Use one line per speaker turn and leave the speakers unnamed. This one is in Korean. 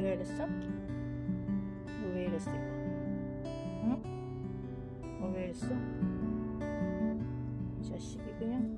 내가 이랬어? 너 왜 이랬어 이거? 응? 너왜 이랬어? 이 자식이 그냥